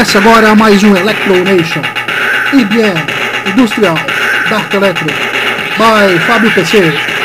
Começa agora mais um Electro Nation, IBM, Industrial, Dark Electro, by Fábio PC.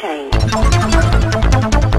change.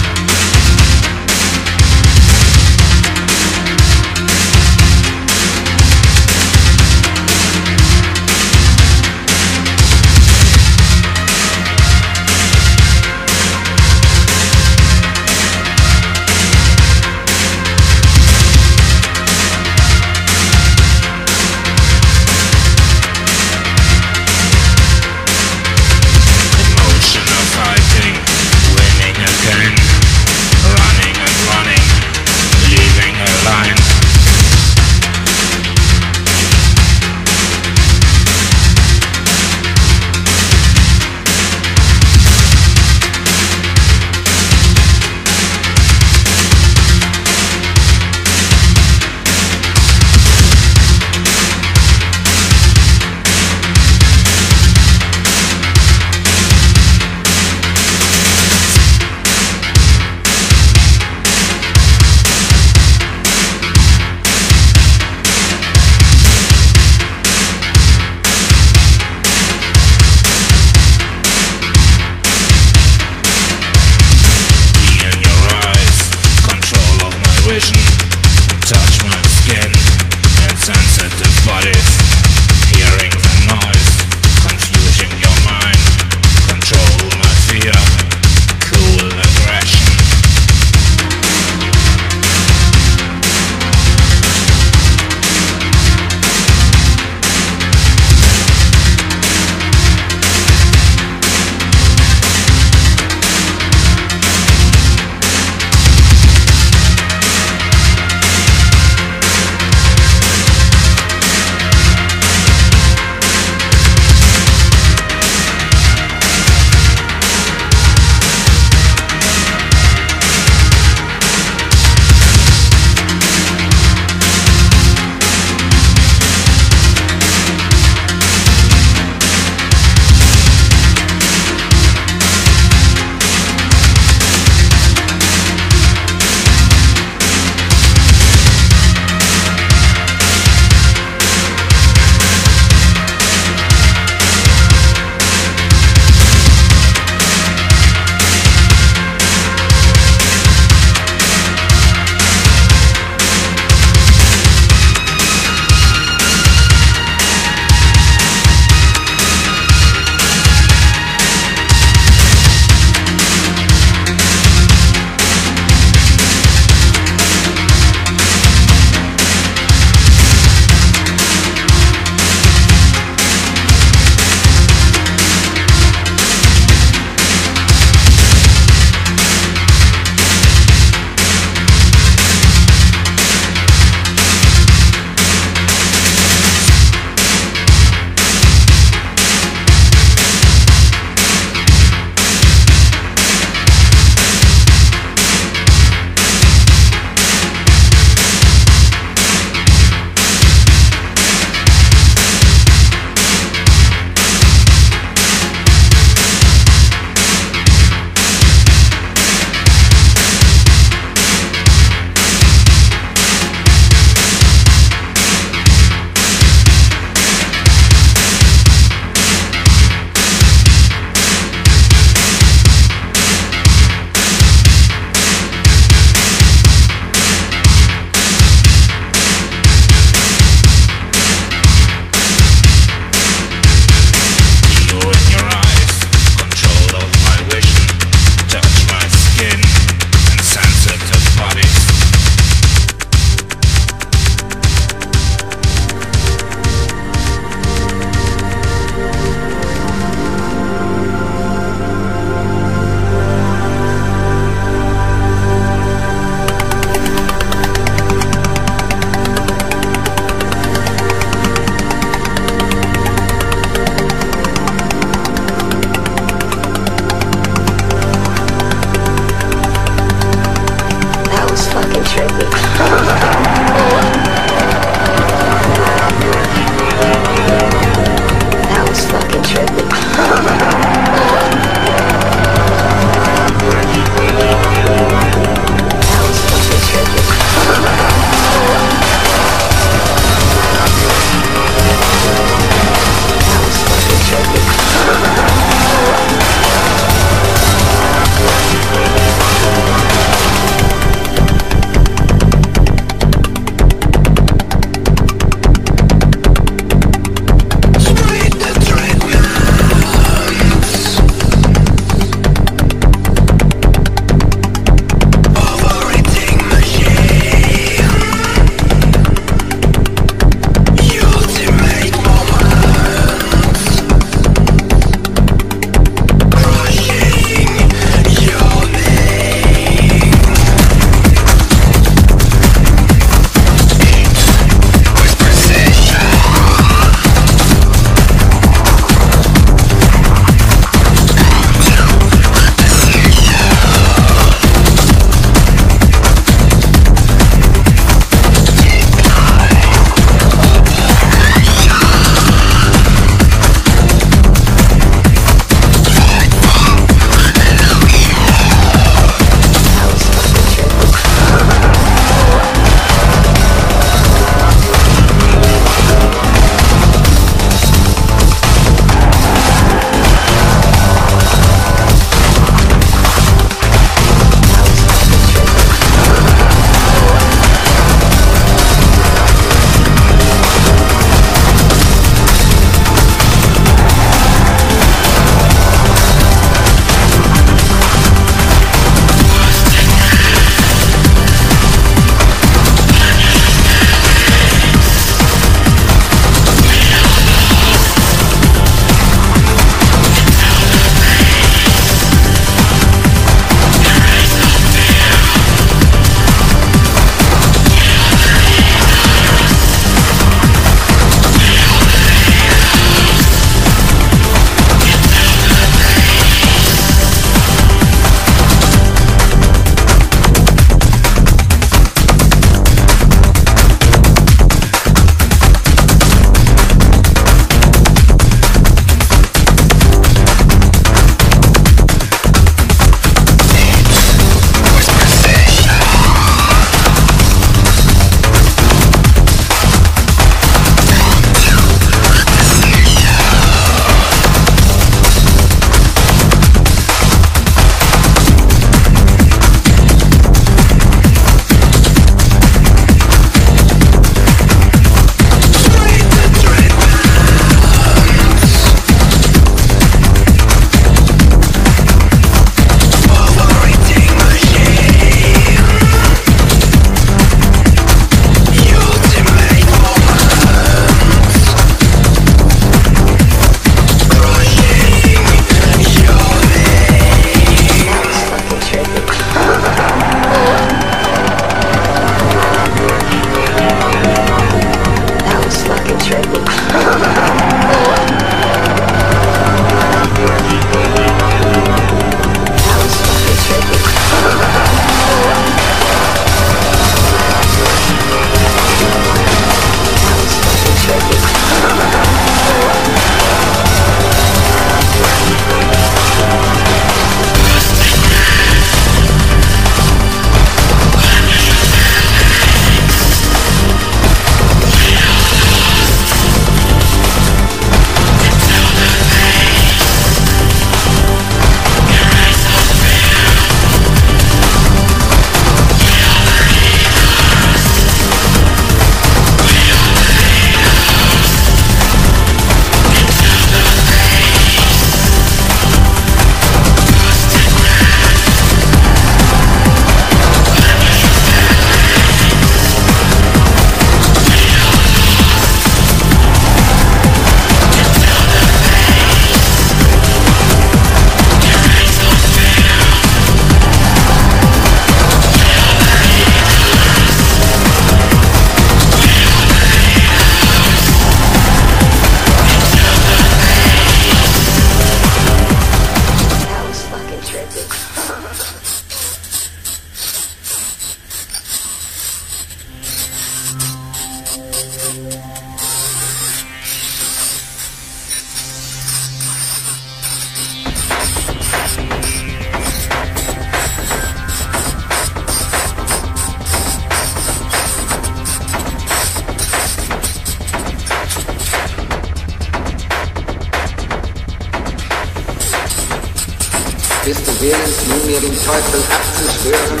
Willens, nun mir den Teufel abzuschwören?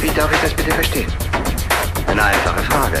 Wie darf ich das bitte verstehen? Eine einfache Frage.